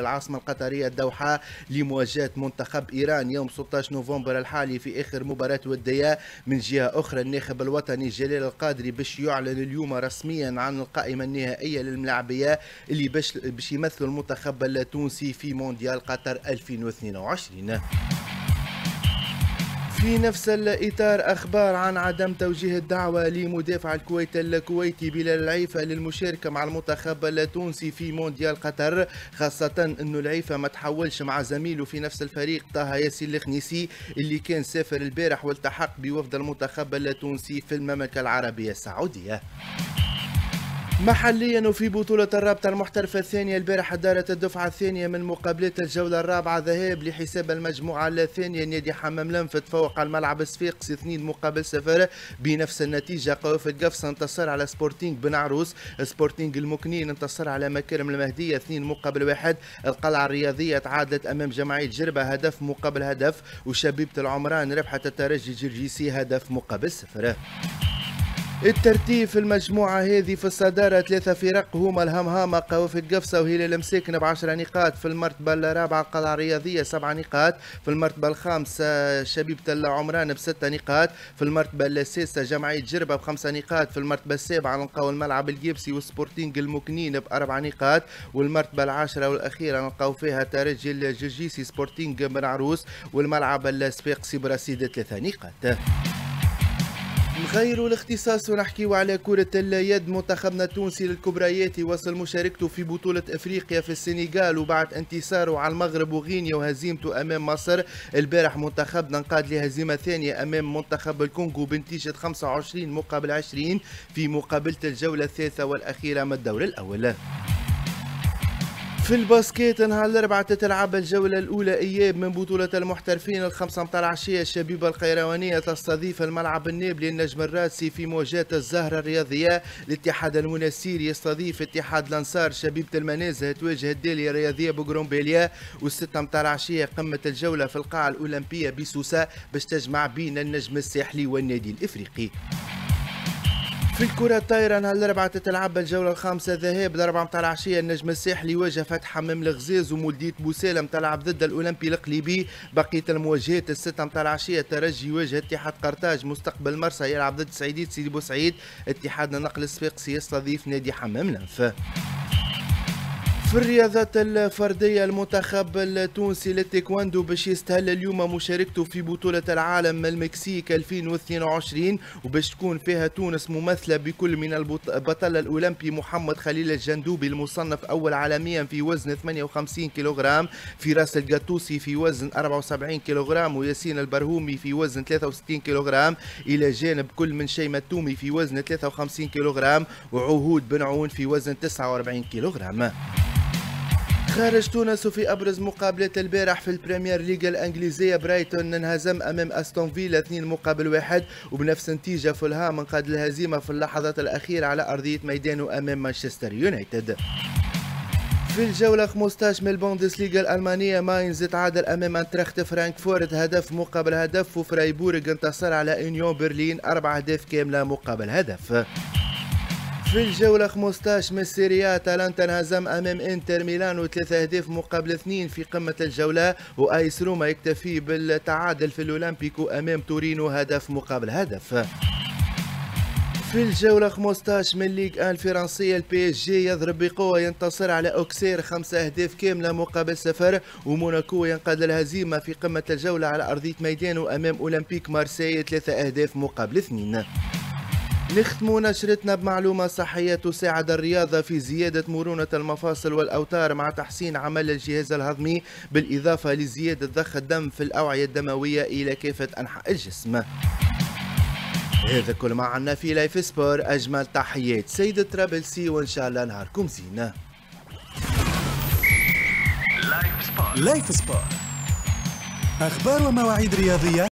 العاصمة القطرية الدوحة لمواجهة منتخب إيران يوم 16 نوفمبر الحالي في آخر مباراة ودية من جهة أخرى. الناخب الوطني جلال القادري باش يعلن اليوم رسميا عن القائمة النهائية للملاعبية اللي باش يمثلوا المنتخب التونسي في مونديال قطر 2022 في نفس الإطار أخبار عن عدم توجيه الدعوة لمدافع الكويت الكويتي بلال العيفة للمشاركة مع المنتخب التونسي في مونديال قطر خاصة أنه العيفة ما تحولش مع زميله في نفس الفريق طه ياسين الخنيسي اللي كان سافر البارح والتحق بوفد المنتخب التونسي في المملكة العربية السعودية. محليا وفي بطولة الرابطة المحترفة الثانية البارحة دارت الدفعة الثانية من مقابلات الجولة الرابعة ذهاب لحساب المجموعة الثانية نادي حمام لنف تفوق على الملعب الصفاقسي اثنين مقابل صفر. بنفس النتيجة قوافل قفصة انتصر على سبورتينغ بن عروس. سبورتينغ المكنين انتصر على مكارم المهدية اثنين مقابل واحد. القلعة الرياضية تعادلت أمام جمعية جربة هدف مقابل هدف. وشبيبة العمران ربحت الترجي الجرجيسي هدف مقابل صفر. الترتيب في المجموعة هذه في الصدارة ثلاثة فرق هما الهمهامة قوافل قفصة وهلال مساكن بعشرة نقاط. في المرتبة الرابعة القلعة الرياضية سبعة نقاط. في المرتبة الخامسة شبيبة العمران بستة نقاط. في المرتبة السادسة جمعية جربة بخمسة نقاط. في المرتبة السابعة نلقاو الملعب القابسي وسبورتينج المكنين بأربع نقاط. والمرتبة العاشرة والأخيرة نلقاو فيها ترجي الجرجيسي سبورتينج بن عروس. والملعب الصفاقسي برصيد ثلاثة نقاط. نغيروا الاختصاص ونحكيو على كرة اليد. منتخبنا التونسي للكبريات وصل مشاركته في بطولة أفريقيا في السنغال وبعد انتصاره على المغرب وغينيا وهزيمته أمام مصر. البارح منتخبنا انقاد لهزيمة ثانية أمام منتخب الكونغو بنتيجة 25 مقابل 20 في مقابلة الجولة الثالثة والأخيرة من الدور الأول. في الباسكيت نهار الأربعاء تتلعب الجولة الأولى إياب من بطولة المحترفين الخمسة متاع العشية الشبيبة القيروانية تستضيف الملعب النابلي النجم الراسي في مواجهة الزهرة الرياضية. الاتحاد المنسير يستضيف اتحاد الأنصار شبيبة المنازه تواجه الدالية الرياضية بقرومبيليا والستة متاع العشية قمة الجولة في القاعة الأولمبية بسوسة باش تجمع بين النجم الساحلي والنادي الإفريقي. في الكرة الطايرة نهار الأربعاء تتلعب الجولة الخامسة ذهاب الأربعة متاع العشية النجم الساحلي يواجه فتح حمام الغزاز ومولدية بوسالم تلعب ضد الأولمبي القليبي. بقية المواجهات الستة متاع العشية الترجي يواجه اتحاد قرطاج مستقبل مرسى يلعب ضد سعيدية سيدي بوسعيد. اتحاد النقل الصفاقسي يستضيف نادي حمام لنف في الرياضات الفردية المنتخب التونسي للتايكواندو باش يستهل اليوم مشاركته في بطولة العالم المكسيك 2022 وباش تكون فيها تونس ممثلة بكل من البطل الأولمبي محمد خليل الجندوبي المصنف أول عالميا في وزن 58 كيلوغرام فراس القطوسي في وزن 74 كيلوغرام وياسين البرهومي في وزن 63 كيلوغرام إلى جانب كل من شيمة التومي في وزن 53 كيلوغرام وعهود بن عون في وزن 49 كيلوغرام. خارج تونس وفي أبرز مقابلات البارح في البريمير ليغ الإنجليزية. برايتون انهزم أمام أستون فيلا 2 مقابل واحد وبنفس نتيجه فولهام انقاد الهزيمة في اللحظات الأخيرة على أرضية ميدانه أمام مانشستر يونايتد. في الجولة 15 من البوندسليغا الألمانية ماينز تعادل أمام أينتراخت فرانكفورت هدف مقابل هدف وفرايبورغ انتصر على إونيون برلين أربع أهداف كاملة مقابل هدف. في الجولة 15 من سيريا آ أتالانتا انهزم أمام إنتر ميلان ثلاثة أهداف مقابل اثنين في قمة الجولة. وآس روما يكتفي بالتعادل في الأولمبيكو أمام تورينو هدف مقابل هدف. في الجولة 15 من ليغ 1 الفرنسية البي إس جي يضرب بقوة ينتصر على أوكسير خمسة أهداف كاملة مقابل صفر. وموناكو ينقذ الهزيمة في قمة الجولة على أرضية ميدانه أمام أولمبيك مارسيل ثلاثة أهداف مقابل اثنين. نختم نشرتنا بمعلومة صحية تساعد الرياضة في زيادة مرونة المفاصل والأوتار مع تحسين عمل الجهاز الهضمي بالإضافة لزيادة ضخ الدم في الأوعية الدموية إلى كافة أنحاء الجسم. هذا كل ما في لايف سبور أجمل تحيات سيد الطرابلسي وإن شاء الله نهاركم زينة. لايف سبور أخبار ومواعيد رياضية